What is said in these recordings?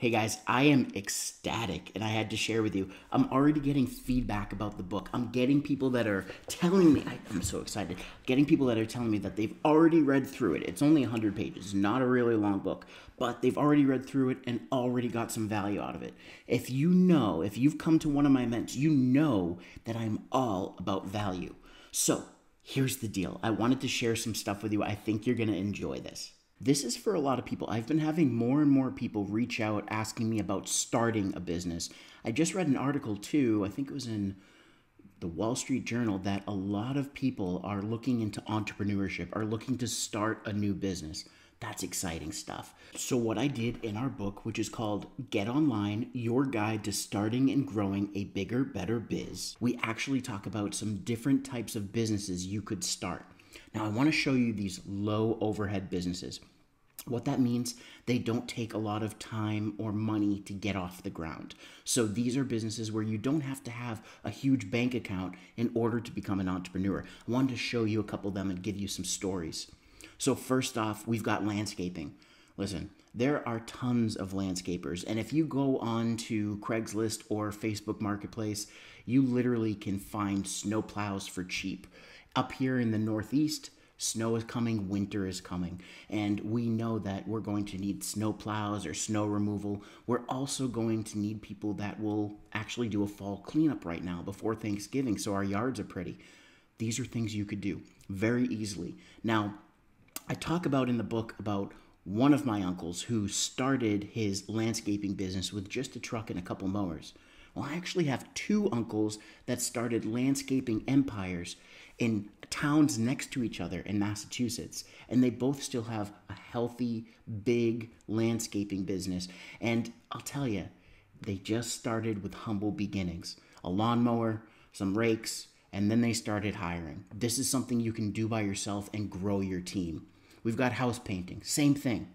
Hey guys, I am ecstatic and I had to share with you. I'm already getting feedback about the book. I'm getting people that are telling me, I, am so excited, getting people that are telling me that they've already read through it. It's only 100 pages, not a really long book, but they've already read through it and already got some value out of it. If you know, if you've come to one of my events, you know that I'm all about value. So here's the deal I wanted to share some stuff with you. I think you're going to enjoy this. This is for a lot of people. I've been having more and more people reach out asking me about starting a business. I just read an article too, I think it was in the Wall Street Journal, that a lot of people are looking into entrepreneurship, are looking to start a new business. That's exciting stuff. So, what I did in our book, which is called Get Online Your Guide to Starting and Growing a Bigger, Better Biz, we actually talk about some different types of businesses you could start. Now, I want to show you these low overhead businesses. What that means, they don't take a lot of time or money to get off the ground. So these are businesses where you don't have to have a huge bank account in order to become an entrepreneur. I wanted to show you a couple of them and give you some stories. So, first off, we've got landscaping. Listen, there are tons of landscapers, and if you go on to Craigslist or Facebook Marketplace, you literally can find snow plows for cheap. Up here in the Northeast, snow is coming, winter is coming, and we know that we're going to need snow plows or snow removal. We're also going to need people that will actually do a fall cleanup right now before Thanksgiving so our yards are pretty. These are things you could do very easily. Now, I talk about in the book about one of my uncles who started his landscaping business with just a truck and a couple mowers. Well, I actually have two uncles that started landscaping empires in towns next to each other in Massachusetts, and they both still have a healthy, big landscaping business. And I'll tell you, they just started with humble beginnings a lawnmower, some rakes, and then they started hiring. This is something you can do by yourself and grow your team. We've got house painting, same thing.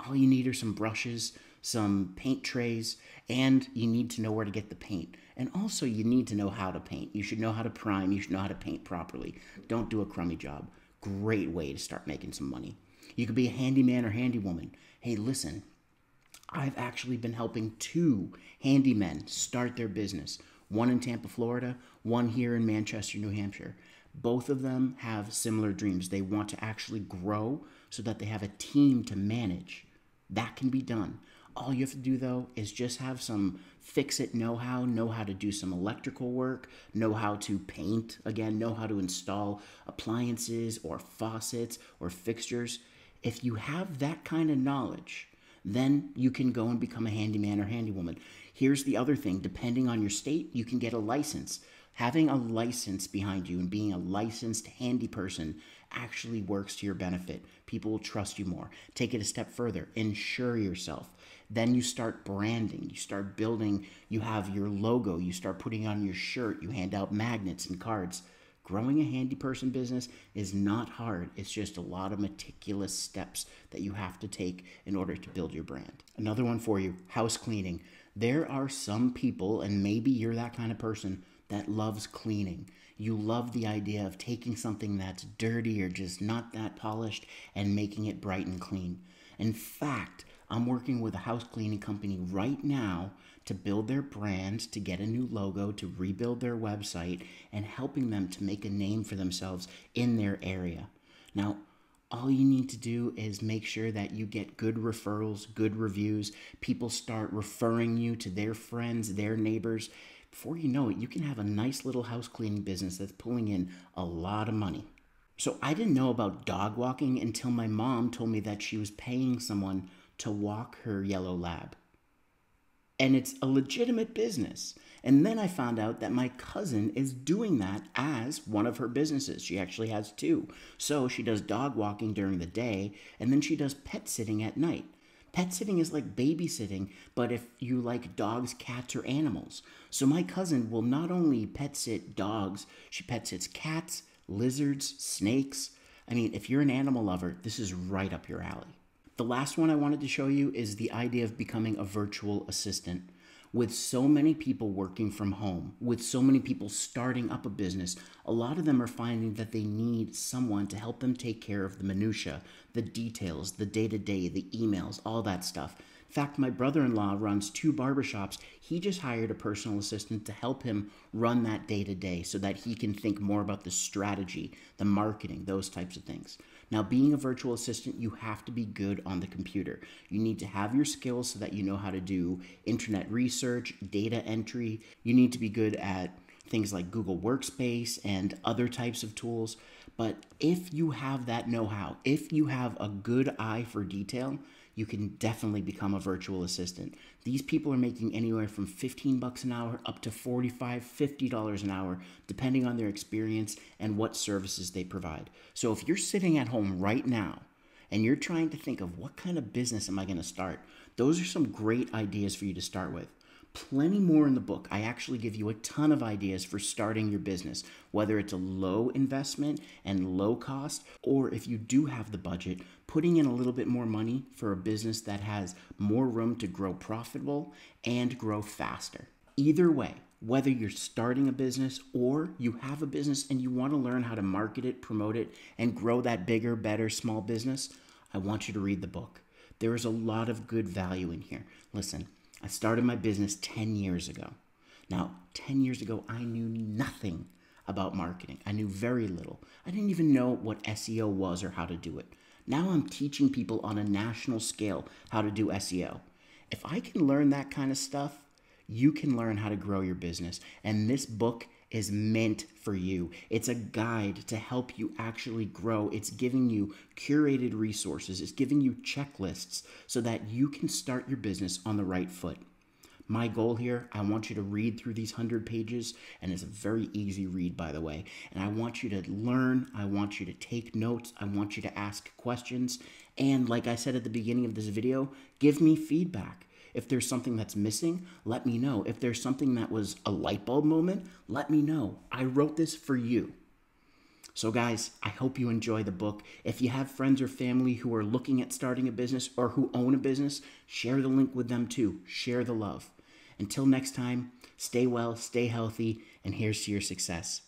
All you need are some brushes, some paint trays, and you need to know where to get the paint. And also, you need to know how to paint. You should know how to prime, you should know how to paint properly. Don't do a crummy job. Great way to start making some money. You could be a handyman or handywoman. Hey, listen, I've actually been helping two handymen start their business one in Tampa, Florida, one here in Manchester, New Hampshire. Both of them have similar dreams. They want to actually grow so that they have a team to manage. That can be done. All you have to do though is just have some fix it know how, know how to do some electrical work, know how to paint, again, know how to install appliances or faucets or fixtures. If you have that kind of knowledge, then you can go and become a handyman or handywoman. Here's the other thing depending on your state, you can get a license. Having a license behind you and being a licensed handy person actually works to your benefit. People will trust you more. Take it a step further, insure yourself. Then you start branding, you start building, you have your logo, you start putting on your shirt, you hand out magnets and cards. Growing a handy person business is not hard. It's just a lot of meticulous steps that you have to take in order to build your brand. Another one for you house cleaning. There are some people, and maybe you're that kind of person, that loves cleaning. You love the idea of taking something that's dirty or just not that polished and making it bright and clean. In fact, I'm working with a house cleaning company right now to build their brand, to get a new logo, to rebuild their website, and helping them to make a name for themselves in their area. Now, all you need to do is make sure that you get good referrals, good reviews. People start referring you to their friends, their neighbors. Before you know it, you can have a nice little house cleaning business that's pulling in a lot of money. So I didn't know about dog walking until my mom told me that she was paying someone to walk her yellow lab. And it's a legitimate business. And then I found out that my cousin is doing that as one of her businesses. She actually has two. So she does dog walking during the day, and then she does pet sitting at night. Pet sitting is like babysitting, but if you like dogs, cats, or animals. So my cousin will not only pet sit dogs, she pet sits cats, lizards, snakes. I mean, if you're an animal lover, this is right up your alley. The last one I wanted to show you is the idea of becoming a virtual assistant. With so many people working from home, with so many people starting up a business, a lot of them are finding that they need someone to help them take care of the minutia, the details, the day-to-day, the emails, all that stuff. In fact, my brother in law runs two barbershops. He just hired a personal assistant to help him run that day to day so that he can think more about the strategy, the marketing, those types of things. Now, being a virtual assistant, you have to be good on the computer. You need to have your skills so that you know how to do internet research, data entry. You need to be good at things like Google Workspace and other types of tools. But if you have that know how, if you have a good eye for detail, you can definitely become a virtual assistant. These people are making anywhere from 15 bucks an hour up to 45, 50 dollars an hour depending on their experience and what services they provide. So if you're sitting at home right now and you're trying to think of what kind of business am I going to start, those are some great ideas for you to start with plenty more in the book. I actually give you a ton of ideas for starting your business, whether it's a low investment and low cost, or if you do have the budget, putting in a little bit more money for a business that has more room to grow profitable and grow faster. Either way, whether you're starting a business or you have a business and you want to learn how to market it, promote it, and grow that bigger, better small business, I want you to read the book. There is a lot of good value in here. Listen, I started my business 10 years ago. Now, 10 years ago, I knew nothing about marketing. I knew very little. I didn't even know what SEO was or how to do it. Now I'm teaching people on a national scale how to do SEO. If I can learn that kind of stuff, you can learn how to grow your business. And this book is meant for you. It's a guide to help you actually grow. It's giving you curated resources, it's giving you checklists so that you can start your business on the right foot. My goal here, I want you to read through these 100 pages, and it's a very easy read, by the way. And I want you to learn, I want you to take notes, I want you to ask questions. And like I said at the beginning of this video, give me feedback. If there's something that's missing, let me know. If there's something that was a light bulb moment, let me know. I wrote this for you. So, guys, I hope you enjoy the book. If you have friends or family who are looking at starting a business or who own a business, share the link with them too. Share the love. Until next time, stay well, stay healthy, and here's to your success.